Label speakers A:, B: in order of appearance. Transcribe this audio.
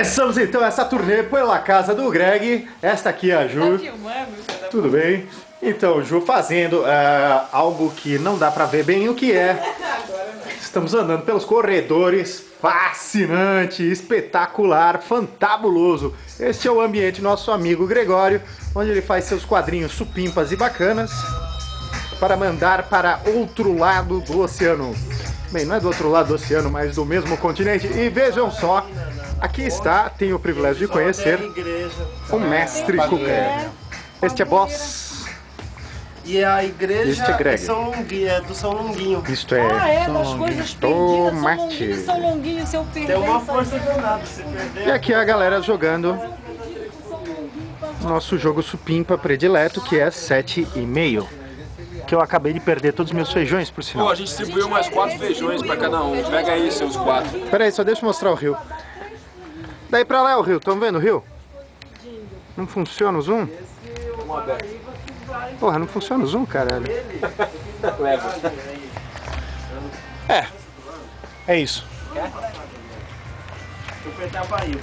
A: Começamos então essa turnê pela casa do Greg. Esta aqui é a Ju.
B: Tá filmando?
A: Tudo bem? Então, Ju fazendo é, algo que não dá pra ver bem o que é. Estamos andando pelos corredores. Fascinante, espetacular, fantabuloso. Este é o ambiente nosso amigo Gregório, onde ele faz seus quadrinhos supimpas e bacanas para mandar para outro lado do oceano. Bem, não é do outro lado do oceano, mas do mesmo continente. E vejam só, aqui está, tenho o privilégio de conhecer o mestre Cuca. Este é Boss.
C: E a igreja
A: Este é Greg.
C: São Longuinho, é do São Longuinho.
A: Isto é
B: Ah, é,
A: São
B: das
A: Longuinho.
B: coisas perdidas. São
A: Tomate.
B: longuinhos, são longuinhos, se eu perder.
C: Tem uma força danada, se perder.
A: E aqui a galera jogando nosso jogo supimpa predileto, que é 7,5. Que eu acabei de perder todos os meus feijões, por
D: Pô,
A: sinal.
D: a gente distribuiu mais quatro feijões pra cada um. Pega aí seus quatro.
A: Pera aí, só deixa eu mostrar o rio. Daí pra lá é o rio, estão vendo o rio? Não funciona o zoom? Porra, não funciona o zoom, caralho. É. É isso.
C: Eu fui até a Bahia.